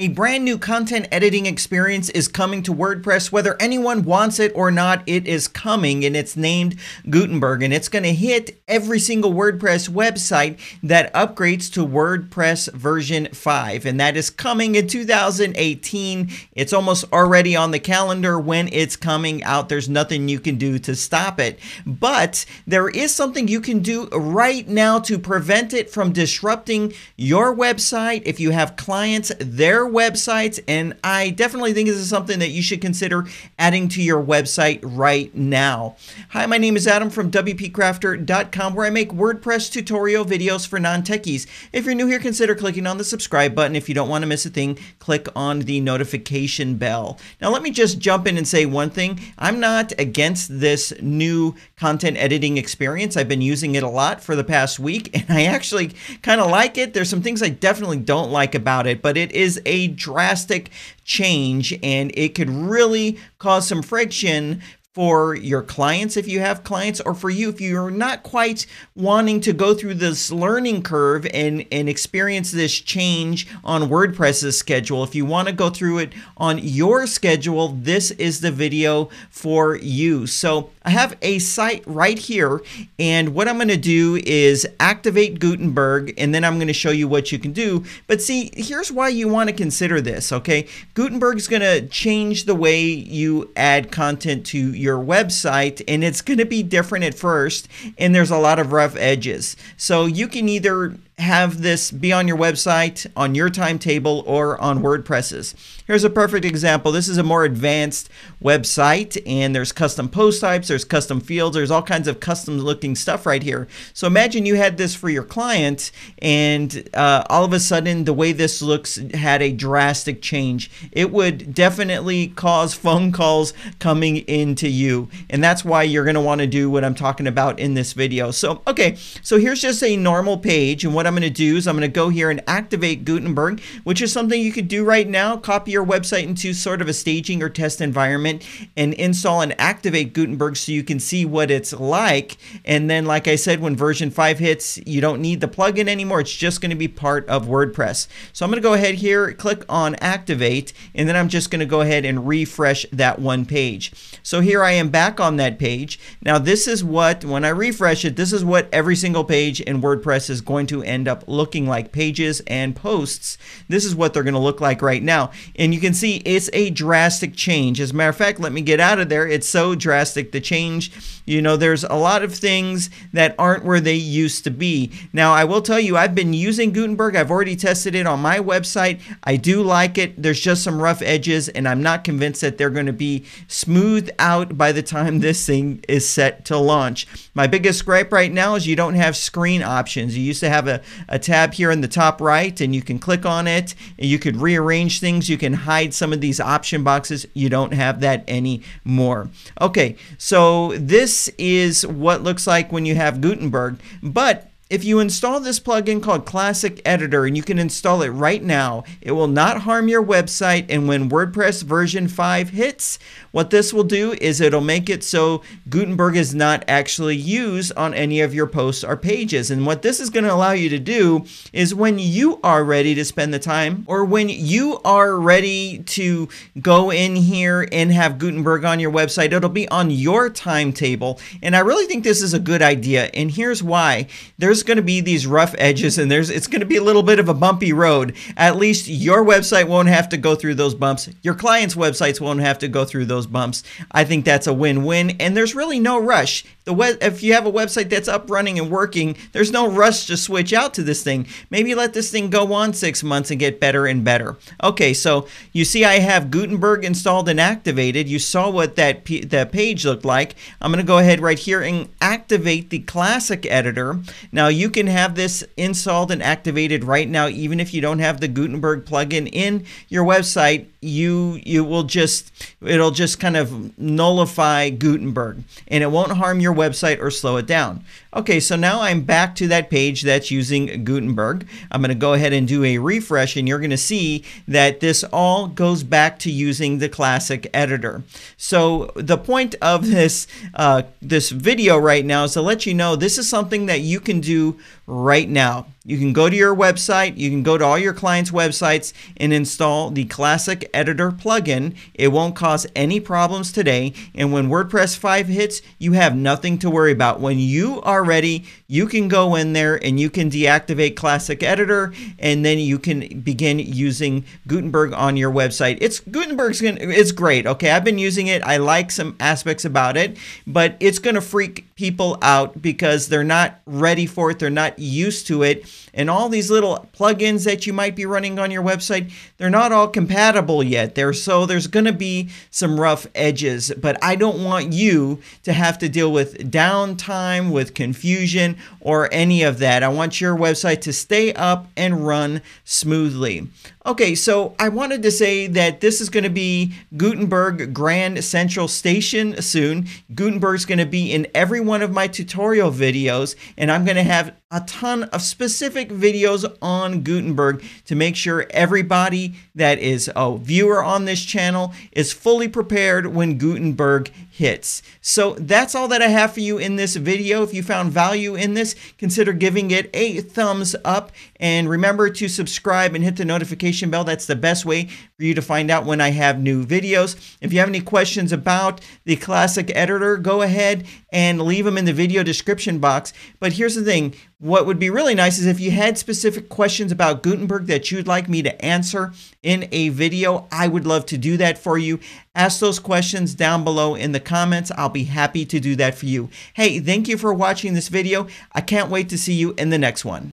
A brand new content editing experience is coming to WordPress. Whether anyone wants it or not, it is coming and it's named Gutenberg and it's going to hit every single WordPress website that upgrades to WordPress version 5. And that is coming in 2018. It's almost already on the calendar when it's coming out. There's nothing you can do to stop it. But there is something you can do right now to prevent it from disrupting your website. If you have clients, their websites, and I definitely think this is something that you should consider adding to your website right now. Hi, my name is Adam from WPCrafter.com, where I make WordPress tutorial videos for non techies. If you're new here, consider clicking on the subscribe button. If you don't want to miss a thing, click on the notification bell. Now, let me just jump in and say one thing I'm not against this new content editing experience. I've been using it a lot for the past week, and I actually kind of like it. There's some things I definitely don't like about it, but it is a drastic change and it could really cause some friction for your clients if you have clients or for you if you're not quite wanting to go through this learning curve and and experience this change on WordPress's schedule. If you want to go through it on your schedule this is the video for you. So I have a site right here and what I'm going to do is activate Gutenberg and then I'm going to show you what you can do but see here's why you want to consider this okay Gutenberg is going to change the way you add content to your website and it's going to be different at first and there's a lot of rough edges. So you can either have this be on your website, on your timetable, or on WordPresses. Here's a perfect example. This is a more advanced website, and there's custom post types, there's custom fields, there's all kinds of custom looking stuff right here. So imagine you had this for your client, and uh, all of a sudden, the way this looks had a drastic change. It would definitely cause phone calls coming into you, and that's why you're going to want to do what I'm talking about in this video. So, okay, so here's just a normal page, and what I'm going to do is I'm going to go here and activate Gutenberg, which is something you could do right now. Copy your website into sort of a staging or test environment and install and activate Gutenberg so you can see what it's like. And then, like I said, when version 5 hits, you don't need the plugin anymore. It's just going to be part of WordPress. So I'm going to go ahead here, click on activate, and then I'm just going to go ahead and refresh that one page. So here I am back on that page. Now this is what, when I refresh it, this is what every single page in WordPress is going to end end up looking like pages and posts. This is what they're going to look like right now. And you can see it's a drastic change. As a matter of fact, let me get out of there. It's so drastic, the change. You know, there's a lot of things that aren't where they used to be. Now, I will tell you, I've been using Gutenberg. I've already tested it on my website. I do like it. There's just some rough edges, and I'm not convinced that they're going to be smoothed out by the time this thing is set to launch. My biggest gripe right now is you don't have screen options. You used to have a, a tab here in the top right and you can click on it and you could rearrange things. You can hide some of these option boxes. You don't have that anymore. Okay, so this is what looks like when you have Gutenberg, but if you install this plugin called Classic Editor, and you can install it right now, it will not harm your website. And when WordPress version 5 hits, what this will do is it'll make it so Gutenberg is not actually used on any of your posts or pages. And what this is going to allow you to do is when you are ready to spend the time, or when you are ready to go in here and have Gutenberg on your website, it'll be on your timetable. And I really think this is a good idea. And here's why. There's there's going to be these rough edges and there's it's going to be a little bit of a bumpy road. At least your website won't have to go through those bumps. Your clients' websites won't have to go through those bumps. I think that's a win-win and there's really no rush. The web, if you have a website that's up running and working, there's no rush to switch out to this thing. Maybe let this thing go on 6 months and get better and better. Okay, so you see I have Gutenberg installed and activated. You saw what that that page looked like. I'm going to go ahead right here and activate the classic editor. Now now you can have this installed and activated right now, even if you don't have the Gutenberg plugin in your website. You you will just it'll just kind of nullify Gutenberg, and it won't harm your website or slow it down. Okay, so now I'm back to that page that's using Gutenberg. I'm going to go ahead and do a refresh, and you're going to see that this all goes back to using the classic editor. So the point of this uh, this video right now is to let you know this is something that you can do right now. You can go to your website, you can go to all your clients' websites and install the Classic Editor plugin. It won't cause any problems today. And when WordPress 5 hits, you have nothing to worry about. When you are ready, you can go in there and you can deactivate Classic Editor and then you can begin using Gutenberg on your website. It's Gutenberg's gonna, it's great. Okay, I've been using it. I like some aspects about it, but it's going to freak people out because they're not ready for it, they're not used to it. And all these little plugins that you might be running on your website, they're not all compatible yet. There so there's going to be some rough edges, but I don't want you to have to deal with downtime, with confusion or any of that. I want your website to stay up and run smoothly. Okay, so I wanted to say that this is going to be Gutenberg Grand Central Station soon. Gutenberg's going to be in every one of my tutorial videos, and I'm going to have a ton of specific videos on Gutenberg to make sure everybody that is a viewer on this channel is fully prepared when Gutenberg hits. So that's all that I have for you in this video. If you found value in this, consider giving it a thumbs up and remember to subscribe and hit the notification bell. That's the best way for you to find out when I have new videos. If you have any questions about the classic editor, go ahead and leave them in the video description box. But here's the thing, what would be really nice is if you had specific questions about Gutenberg that you'd like me to answer in a video, I would love to do that for you. Ask those questions down below in the comments. I'll be happy to do that for you. Hey, thank you for watching this video. I can't wait to see you in the next one.